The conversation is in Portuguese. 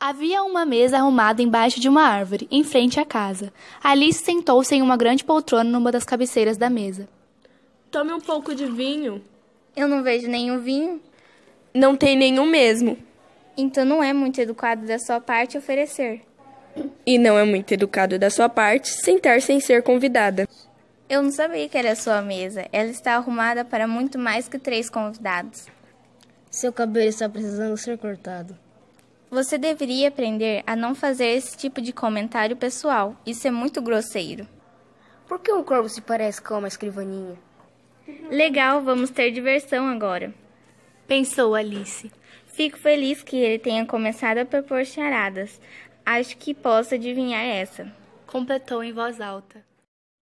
Havia uma mesa arrumada embaixo de uma árvore, em frente à casa. Alice sentou-se em uma grande poltrona numa das cabeceiras da mesa. Tome um pouco de vinho. Eu não vejo nenhum vinho. Não tem nenhum mesmo. Então não é muito educado da sua parte oferecer. E não é muito educado da sua parte sentar sem ser convidada. Eu não sabia que era sua mesa. Ela está arrumada para muito mais que três convidados. Seu cabelo está precisando ser cortado. Você deveria aprender a não fazer esse tipo de comentário pessoal. Isso é muito grosseiro. Por que um corvo se parece com uma escrivaninha? Legal, vamos ter diversão agora. Pensou Alice. Fico feliz que ele tenha começado a propor charadas. Acho que posso adivinhar essa. Completou em voz alta.